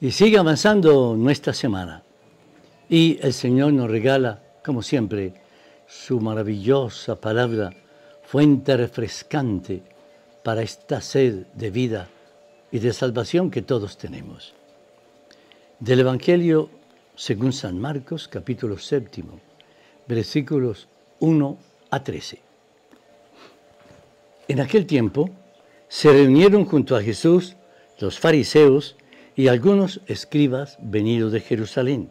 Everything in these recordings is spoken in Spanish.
Y sigue avanzando nuestra semana. Y el Señor nos regala, como siempre, su maravillosa palabra, fuente refrescante para esta sed de vida y de salvación que todos tenemos. Del Evangelio según San Marcos, capítulo séptimo, versículos 1 a 13. En aquel tiempo se reunieron junto a Jesús los fariseos y algunos escribas venidos de Jerusalén.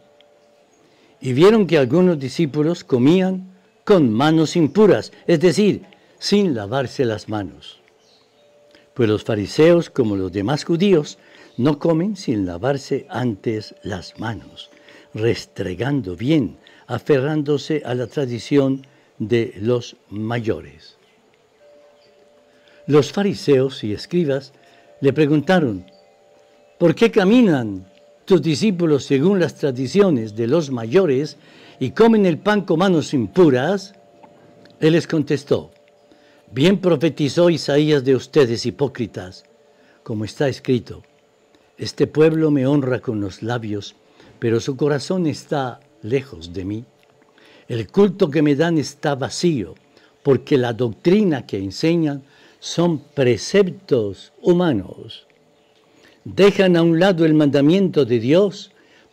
Y vieron que algunos discípulos comían con manos impuras, es decir, sin lavarse las manos. Pues los fariseos, como los demás judíos, no comen sin lavarse antes las manos restregando bien, aferrándose a la tradición de los mayores. Los fariseos y escribas le preguntaron, ¿por qué caminan tus discípulos según las tradiciones de los mayores y comen el pan con manos impuras? Él les contestó, bien profetizó Isaías de ustedes hipócritas, como está escrito, este pueblo me honra con los labios, pero su corazón está lejos de mí. El culto que me dan está vacío, porque la doctrina que enseñan son preceptos humanos. Dejan a un lado el mandamiento de Dios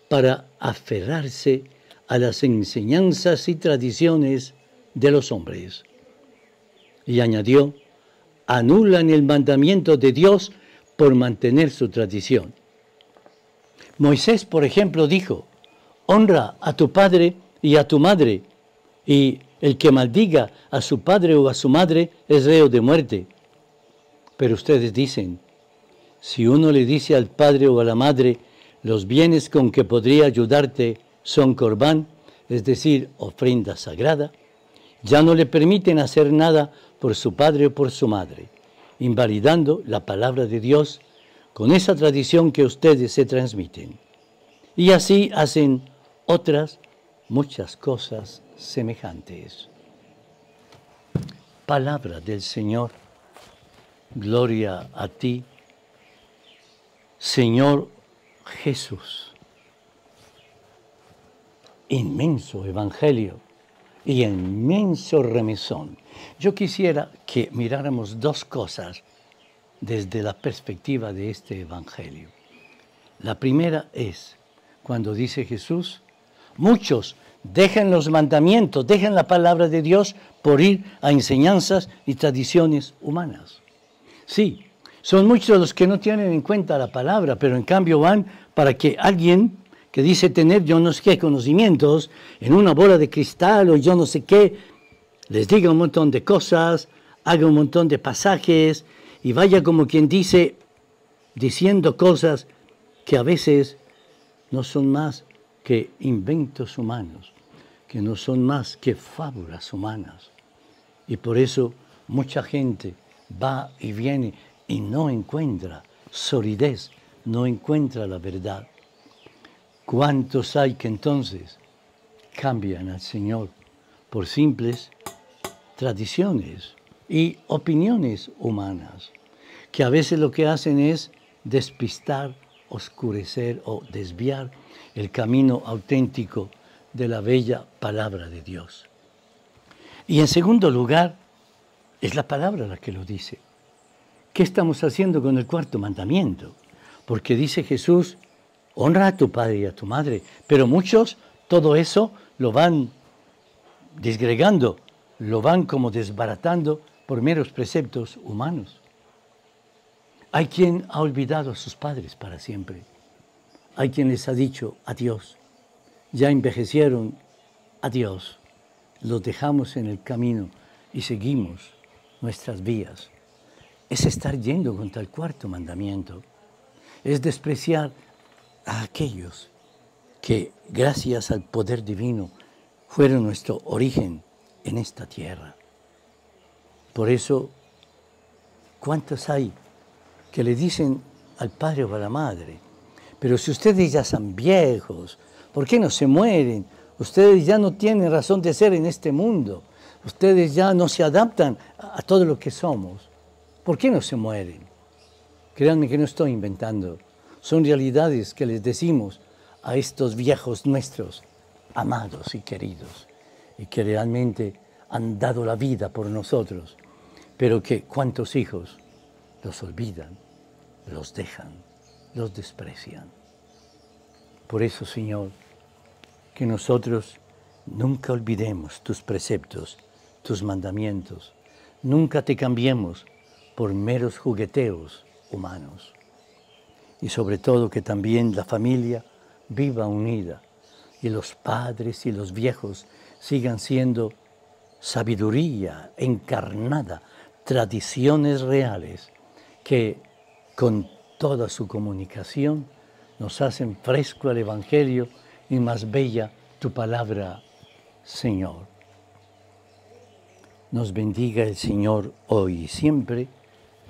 para aferrarse a las enseñanzas y tradiciones de los hombres. Y añadió, anulan el mandamiento de Dios por mantener su tradición. Moisés, por ejemplo, dijo, honra a tu padre y a tu madre, y el que maldiga a su padre o a su madre es reo de muerte. Pero ustedes dicen, si uno le dice al padre o a la madre, los bienes con que podría ayudarte son corbán, es decir, ofrenda sagrada, ya no le permiten hacer nada por su padre o por su madre, invalidando la palabra de Dios con esa tradición que ustedes se transmiten. Y así hacen otras muchas cosas semejantes. Palabra del Señor, gloria a ti, Señor Jesús. Inmenso evangelio y inmenso remesón. Yo quisiera que miráramos dos cosas desde la perspectiva de este Evangelio. La primera es cuando dice Jesús, muchos dejan los mandamientos, dejan la palabra de Dios por ir a enseñanzas y tradiciones humanas. Sí, son muchos los que no tienen en cuenta la palabra, pero en cambio van para que alguien que dice tener yo no sé qué conocimientos en una bola de cristal o yo no sé qué, les diga un montón de cosas, haga un montón de pasajes y vaya como quien dice, diciendo cosas que a veces no son más que inventos humanos, que no son más que fábulas humanas. Y por eso mucha gente va y viene y no encuentra solidez, no encuentra la verdad. ¿Cuántos hay que entonces cambian al Señor por simples tradiciones? y opiniones humanas, que a veces lo que hacen es despistar, oscurecer o desviar el camino auténtico de la bella palabra de Dios. Y en segundo lugar, es la palabra la que lo dice. ¿Qué estamos haciendo con el cuarto mandamiento? Porque dice Jesús, honra a tu padre y a tu madre, pero muchos todo eso lo van disgregando, lo van como desbaratando por meros preceptos humanos. Hay quien ha olvidado a sus padres para siempre. Hay quien les ha dicho adiós. Ya envejecieron, adiós. Los dejamos en el camino y seguimos nuestras vías. Es estar yendo contra el cuarto mandamiento. Es despreciar a aquellos que, gracias al poder divino, fueron nuestro origen en esta tierra. Por eso, ¿cuántos hay que le dicen al padre o a la madre? Pero si ustedes ya son viejos, ¿por qué no se mueren? Ustedes ya no tienen razón de ser en este mundo. Ustedes ya no se adaptan a, todo lo que somos. ¿Por qué no se mueren? Créanme que no estoy inventando. son realidades que les decimos a estos viejos nuestros, amados y queridos, y que realmente han dado la vida por nosotros, pero que cuántos hijos los olvidan, los dejan, los desprecian. Por eso, Señor, que nosotros nunca olvidemos tus preceptos, tus mandamientos, nunca te cambiemos por meros jugueteos humanos. Y sobre todo que también la familia viva unida y los padres y los viejos sigan siendo sabiduría encarnada, tradiciones reales que con toda su comunicación nos hacen fresco el Evangelio y más bella tu palabra, Señor. Nos bendiga el Señor hoy y siempre,